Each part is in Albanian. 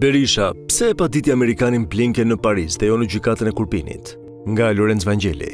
Berisha, pse e paditi amerikanin Blinken në Paris dhe jo në gjykatën e Kurpinit? Nga Lorenc Vangjeli.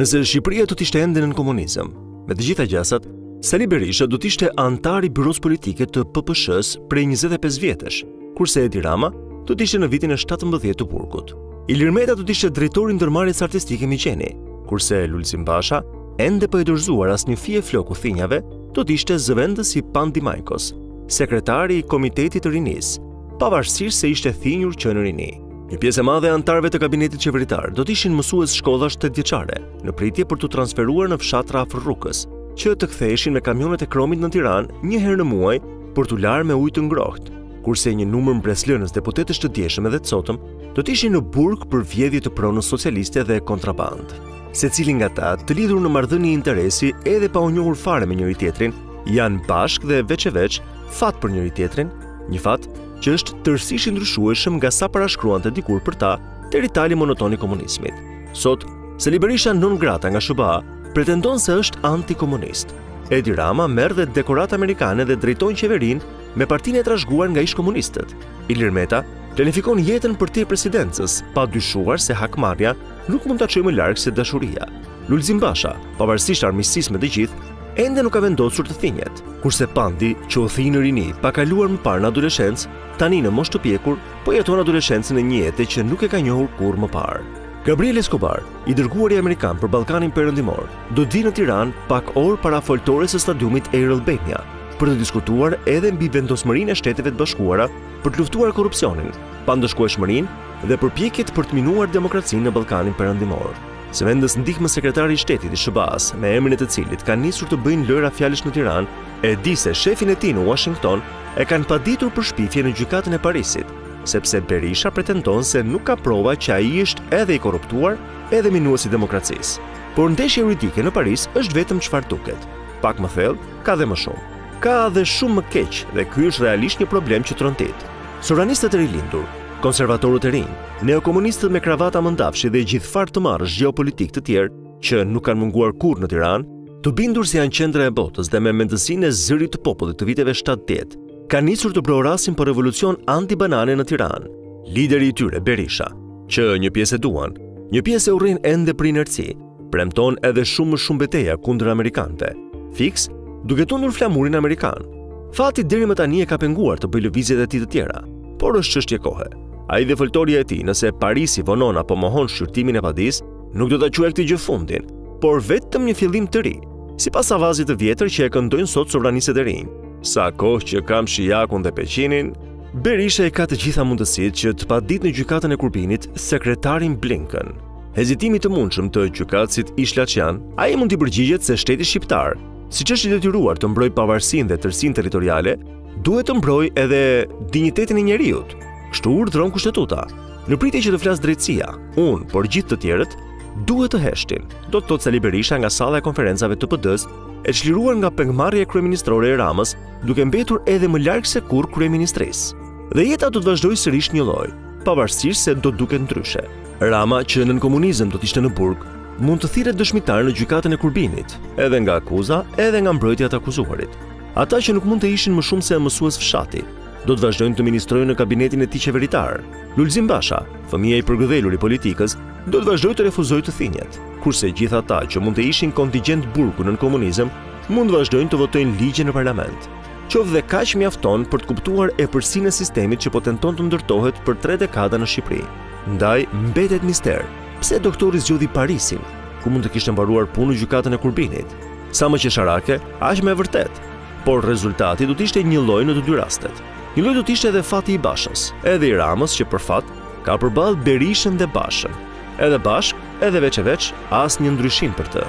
Nëse Shqipëria do të ishte ende nën komunizëm, me të gjitha gjasat, Sali Berisha do të ishte anëtar i byrosë politike të PPSH-së prej 25 vjetësh, kurse Edi Rama do të ishte në vitin e 17 të burgut. Ilir Meta do të ishte drejtor i ndërmarrjes artistike Migjeni, kurse Lulzim Basha ende pa i dorëzuar asnjë fije floku thinjave do të ishte zëvendës i Pandi Majkos, sekretar i Komitetit të Rinisë, pavarësisht se ishte thinjur që në rini. Një pjesë e madhe e anëtarëve të kabinetit qeveritar do të ishin mësues shkollash tetëvjeçare, në pritje për t'u transferuar në fshatra afër rrugës, që të ktheheshin me kamionet e kromit në Tiranë një herë në muaj për t'u larë me ujë të ngrohtë. Kurse një numër mbreslënës deputetësh të djeshëm edhe të sotëm do të ishin në burg për vjedhje të pronës socialiste dhe kontrabandë. Secili nga ta, të lidhur në marrëdhënie interesi edhe pa u njohur fare me njëri-tjetrin, janë bashkë dhe veç e veç fat për njëri-tjetrin, një fat që është tërësisht i ndryshueshëm nga sa parashkruante dikur për ta te rituali monoton i komunizmit. Sot, Sali Berisha non grata nga SHBA, pretendon se është antikomunist. Edi Rama merr dhe dekoratë amerikane dhe drejton qeverinë me partinë e trashëguar nga ish-komunistët. Ilir Meta planifikon jetën përtej presidencës, pa dyshuar se hakmarrja nuk mund ta çojë më larg se dashuria. Lulzim Basha, pavarësisht armiqësisë me të gjithë, ende nuk ka vendosur të thinjet. Kurse Pandi, që u thinj në rini, pa kaluar më parë në adoleshencë, tani në moshë të pjekur, po jeton adoleshencën e një jete që nuk e ka njohur kurrë më parë. Gabriel Escobar, i dërguari amerikan për Ballkanin Perëndimor, do të vijë në Tiranë pak orë para foltores së stadiumit Air Albania për të diskutuar edhe mbi vendosmërinë e Shteteve të Bashkuara për të luftuar korrupsionin pandëshkueshmërinë dhe përpjekjet për të minuar demokracinë në Ballkanin Perëndimor. Zëvendësndihmës sekretari i shtetit i SHBA-së, me emrin e të cilit kanë nisur të bëjnë lojëra fjalësh në Tiranë, e di se shefin e tij në Washington e kanë paditur për shpifje në gjykatën e Parisit, sepse Berisha pretendon se nuk ka prova që ai është edhe i korruptuar, edhe minues i demokracisë. Por ndeshja juridike në Paris është vetëm çfarë duket. Pak më thellë, ka dhe më shumë. Ka dhe shumë më keq dhe ky është realisht një problem që trondit. Sovranistët e rilindur, konservatorët e rinj, neokomunistët me kravata mëndafshi dhe gjithfarë të marrësh gjeopolitikë të tjerë, që nuk kanë munguar kurrë në Tiranë, të bindur se janë qendra e botës dhe me mendësinë e Zërit të Popullit të viteve 7-8, kanë nisur të brohorasin për revolucion anti-banane në Tiranë. Lideri i tyre, Berisha, që një pjesë e duan, një pjesë e urren ende për inerci, premton edhe shumë më shumë beteja kundër amerikanëve, fiks duke tundur flamurin amerikan. Fati deri më tani e ka penguar të bëjë lëvizjet e tij të tjera, por është çështje kohe. Ai dhe foltoria e tij, nëse Parisi vonon apo mohon shqyrtimin e padisë, nuk do ta quajë këtë gjë fundin, por vetëm një fillim të ri, sipas avazit të vjetër që e këndojnë sot sovranistët e rinj. Sa kohë që ka Shijakun dhe Peqinin, Berisha i ka të gjitha mundësitë që të paditë në gjykatën e Kurbinit sekretarin Blinken. hezitimit të mundshëm të gjykatësit laçian, ai mund t'i përgjigjet se shteti shqiptar, siç është i detyruar të mbrojë pavarësinë dhe tërësinë territoriale, duhet të mbrojë edhe dinjitetin e njeriut. Kështu urdhëron kushtetuta. Në pritje që të flasë drejtësia, unë, por gjithë të tjerët, duhet të heshtin. Do të thotë Sali Berisha nga salla e konferencave të PD-së, e çliruar nga pengmarrja kryeministrore e Ramës, duke mbetur edhe më larg se kurrë kryeministrisë. Dhe jeta do të vazhdojë sërish njëlloj, pavarësisht se do duket ndryshe. Rama që nën komunizëm do të ishte në burg, mund të thirret dëshmitar në gjykatën e Kurbinit, edhe nga akuza, edhe nga mbrojtja e të akuzuarit. Ata që nuk mund të ishin më shumë se mësues fshati, do të vazhdojnë të ministrojnë në kabinetin e tij qeveritar. Lulzim Basha, fëmija i përgëdhelur i politikës, do të vazhdojë të refuzojë të thinjet, kurse gjithë ata që mund të ishin kontingjent burgu nën komunizëm, mund të vazhdojnë të votojnë ligje në parlament. Qoftë dhe kaq mjafton për të kuptuar epërsinë e sistemit që po tenton të ndërtohet për tre dekada në Shqipëri. Ndaj, mbetet mister, pse doktori zgjodhi Parisin, kur mund të kishte mbaruar punë në gjykatën e Kurbinit. Sa më qesharake, aq më e vërtetë. Por rezultati do të ishte njëlloj në të dy rastet. Njëlloj do të ishte edhe fati i Bashës, edhe i Ramës që për fat ka përballë Berishën dhe Bashën. Edhe bashkë, edhe veç e veç, asnjë ndryshim për të.